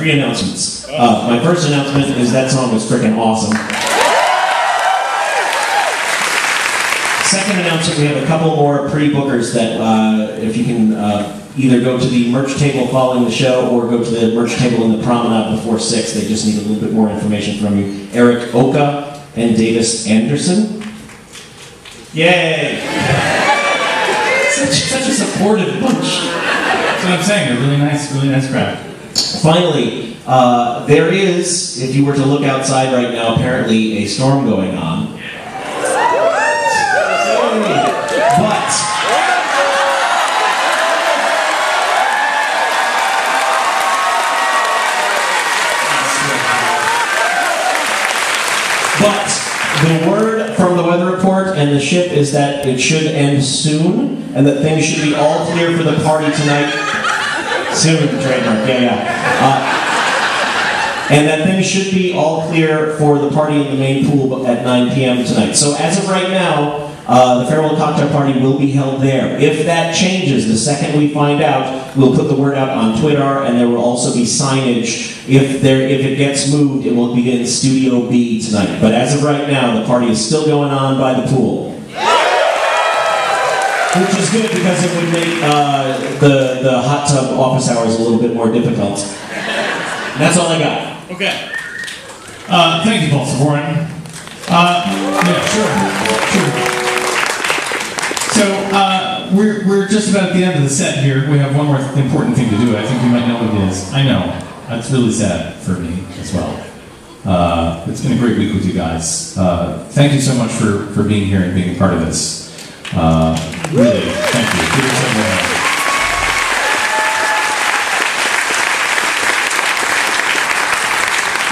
three announcements. Uh, my first announcement is that song was freaking awesome. Second announcement, we have a couple more pre-bookers that, uh, if you can uh, either go to the merch table following the show or go to the merch table in the promenade before six, they just need a little bit more information from you. Eric Oka and Davis Anderson. Yay! Such, such a supportive bunch. That's what I'm saying. A really nice, really nice crowd. Finally, uh, there is, if you were to look outside right now, apparently a storm going on. But But the word from the weather report and the ship is that it should end soon, and that things should be all clear for the party tonight. Soon, trademark, yeah, yeah. Uh, and that things should be all clear for the party in the main pool at 9 p.m. tonight. So as of right now, uh, the farewell cocktail party will be held there. If that changes, the second we find out, we'll put the word out on Twitter, and there will also be signage. If there, if it gets moved, it will be in Studio B tonight. But as of right now, the party is still going on by the pool. Which is good because it would make uh, the, the hot tub office hours a little bit more difficult. That's all I got. Okay. Uh, thank you, Paul Sabourin. Uh, yeah, sure, sure. So uh, we're, we're just about at the end of the set here. We have one more important thing to do. I think you might know what it is. I know. That's really sad for me as well. Uh, it's been a great week with you guys. Uh, thank you so much for, for being here and being a part of this. Uh, really, thank you. Give yourself a hand.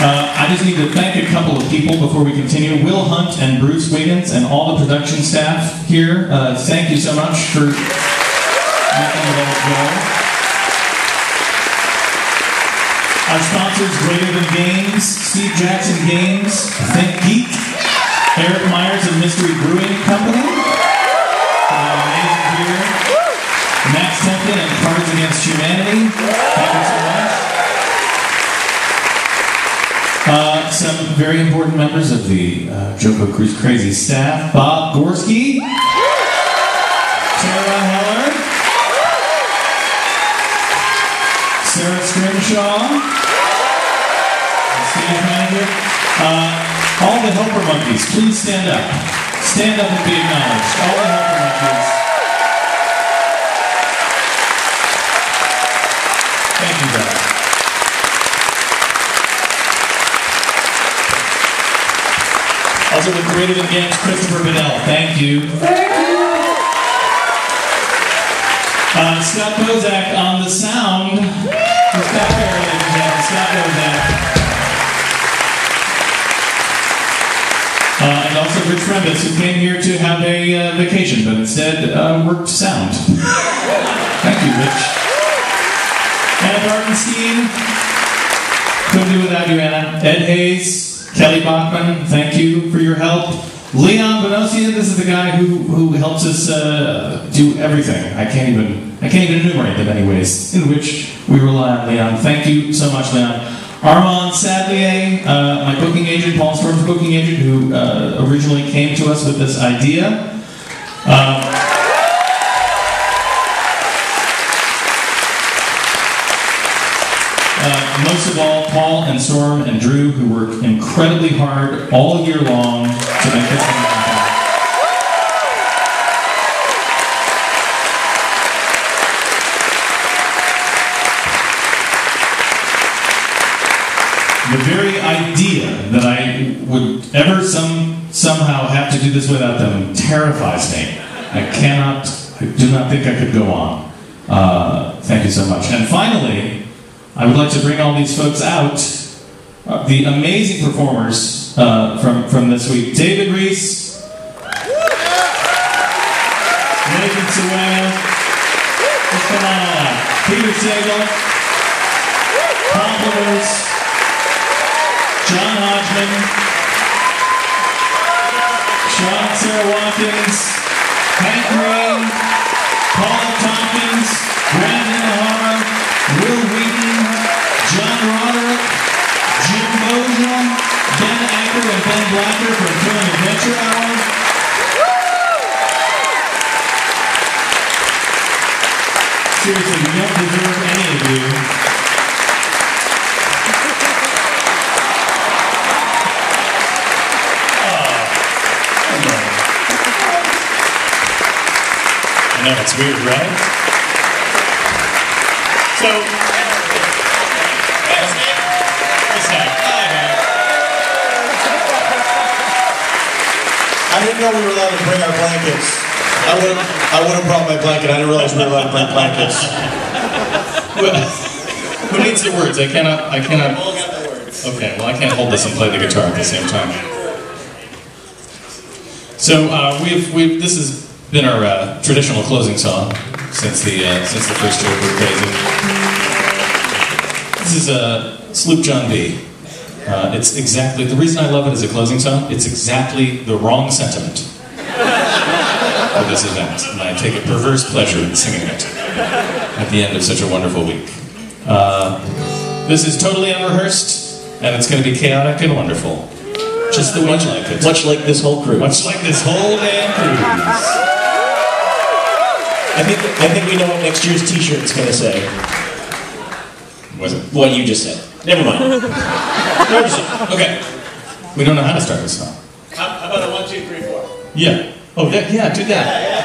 Uh, I just need to thank a couple of people before we continue. Will Hunt and Bruce Wiggins and all the production staff here. Uh, thank you so much for making it all. Our sponsors, Greater Than Games, Steve Jackson Games, ThinkGeek, Eric Myers and Mystery Brewing very important members of the uh, JoCo Cruise Crazy staff. Bob Gorski. Tara Heller. Sarah Scrimshaw. Steve Manager. Uh, all the helper monkeys, please stand up. Stand up and be acknowledged. All the helper monkeys. Thank you, guys. With Greater Than Christopher Bedell. Thank you. Thank you. Uh, Scott Bozak on the sound. And gentlemen. Scott Bozak. Uh, and also Rich Rembus, who came here to have a uh, vacation, but instead uh, worked sound. Thank you, Rich. Anna Bartenstein. Couldn't do without you, Anna. Ed Hayes. Kelly Bachman, thank you for your help. Leon Benosian, this is the guy who, who helps us uh, do everything. I can't even I can't even enumerate the many ways in which we rely on Leon. Thank you so much, Leon. Armand Sadlier, uh, my booking agent, Paul Storm's booking agent, who uh, originally came to us with this idea. And Storm and Drew, who worked incredibly hard all year long to make this happen. The very idea that I would ever some somehow have to do this without them terrifies me. I cannot, I do not think I could go on. Uh, thank you so much. And finally, I would like to bring all these folks out, the amazing performers uh, from, from this week. David Rees, Nathan let's come on out. Peter Sagal, Compliments, John Hodgman, Sean Sara Watkins, Hank Green, Paul F. Tompkins, Grant Imahara, Wil Wheaton, John Roderick, Rosen, Ben Acker, and Ben Blacker for doing Adventure Hour. Seriously, we don't deserve any of you. Oh. I know, it's weird, right? So, didn't know we were allowed to bring our blankets. I would have, I would have brought my blanket. I didn't realize we were allowed to bring blankets. Who needs the words? I cannot, I cannot. Okay, well, I can't hold this and play the guitar at the same time. So uh, we've, we've, this has been our uh, traditional closing song since the uh, since the first tour of Crazy. This is uh, Sloop John B. Uh, it's exactly the reason I love it as a closing song. It's exactly the wrong sentiment for this event, and I take a perverse pleasure in singing it at the end of such a wonderful week. Uh, this is totally unrehearsed, and it's going to be chaotic and wonderful. Just the way like it. Much like this whole crew. Much like this whole damn cruise. I think I think we know what next year's t-shirt is gonna say. Was it? What you just said. Never mind. No, you said- Okay. We don't know how to start this song. How about a one, two, three, four? Yeah. Oh, that, yeah, do that.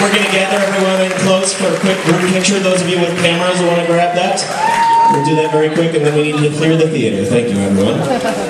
We're going to gather everyone in close for a quick group picture. Those of you with cameras who want to grab that, we'll do that very quick, and then we need to clear the theater. Thank you, everyone.